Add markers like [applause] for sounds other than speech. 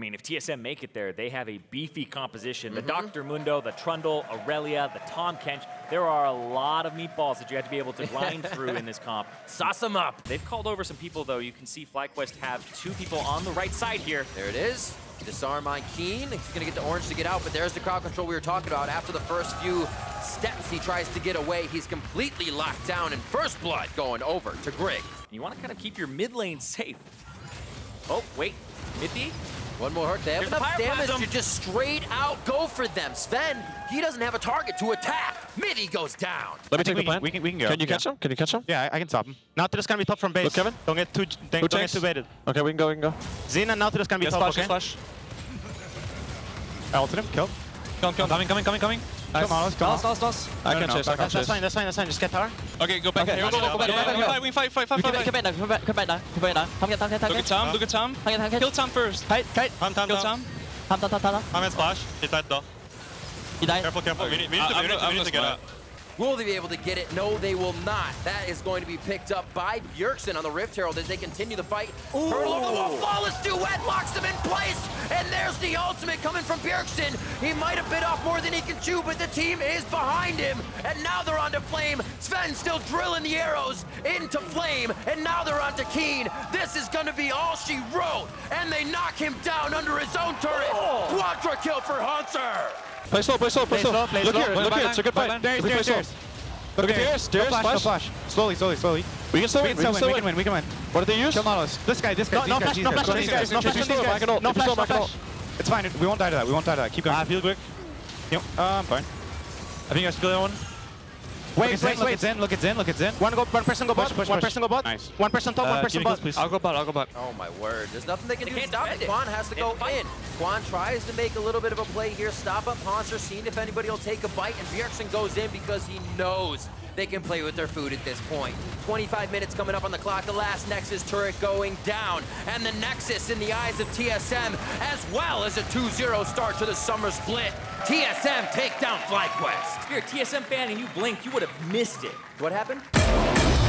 mean, if TSM make it there, they have a beefy composition. Mm-hmm. The Dr. Mundo, the Trundle, Aurelia, the Tahm Kench. There are a lot of meatballs that you have to be able to grind [laughs] through in this comp. Sauce them up. They've called over some people, though. You can see FlyQuest have two people on the right side here. There it is. Disarm on Keen. He's going to get the orange to get out, but there's the crowd control we were talking about. After the first few steps, he tries to get away. He's completely locked down, and First Blood going over to Grig. You want to kind of keep your mid lane safe. Oh, wait. B? One more hurt. They have Here's the enough damage to just straight out go for them. Zven, he doesn't have a target to attack. Mithy goes down. Let me take think the we, plant. we can we can go. Can you yeah. catch him? Can you catch him? Yeah, I, I can stop him. Nautilus gonna be top from base. Look, Kevin. Don't get too don't, don't get too baited. Okay, we can go, we can go. Zin and Nautilus gonna be Yes, top, flash, okay? yes, flash. I ulted him, killed. Kill him, kill him. Coming, coming, coming, Nice. Come on, let's go. Nice, nice, nice. I can chase, I can chase. That's fine, that's fine, that's fine. Just get power. Okay, go back okay. here. Go, go, go, go back, go back, go back. Wing fight, fight, fight, fight. Come back now, come back, come back now, come back now. Tam get, tam get, tam get. Look at Tom, look at Tom. Come get, tam get. Kill Tom first. Kite, kite. Tam, Tam, Tom. Tam. Tam, Tam, Tam, Tam. Tam and splash. He died though. He died. Careful, careful. We need, we need to, we need to get out. Will they be able to get it? No, they will not. That is going to be picked up by Bjergsen on the Rift Herald as they continue the fight. Hurdle over the wall, flawless duet, locks them in place, and there's the ultimate coming from Bjergsen. He might have bit off more than he can chew, but the team is behind him, and now they're onto Flame. Zven still drilling the arrows into Flame, and now they're onto Keen. This is going to be all she wrote, and they knock him down under his own turret. Oh. Quadra kill for Hunter. Play slow, play slow, play Play slow. slow, play Look slow. here, Play look here. line, It's a good fight. line. There's, If we there's, play there's. slow. Look at There's, Darius, Darius, no flash, no flash. flash. Slowly, slowly, slowly. We can still win, we can still still win, we can win. win, we can win. What did they use? Kill Malos. This guy, this guy, No, these no guys, flash, these no guys. flash, Go no these flash, guys. no flash, slow, no back it up. No flash, slow, no back it up. flash. It's fine, we won't die to that, we won't die to that. Keep going. I feel quick. Yep, um, fine. I think I should kill that one. Wait, look wait, at Zen, look wait. at Zen, look at Zen, look at Zen. One go, one person go bot, Push, push, one push. person go bot. Nice. One person top, one Uh, person bot. kills, please. I'll go back, I'll go back. Oh my word, there's nothing they can They do to can't stop it. it. Quan has to go in. Quan tries to make a little bit of a play here, stop up Hauntzer, seeing if anybody will take a bite, and Bjergsen goes in because he knows they can play with their food at this point. 25 minutes coming up on the clock, the last Nexus turret going down, and the Nexus in the eyes of TSM, as well as a 2-0 start to the summer split. TSM take down FlyQuest. If you're a TSM fan and you blinked, you would have missed it. What happened?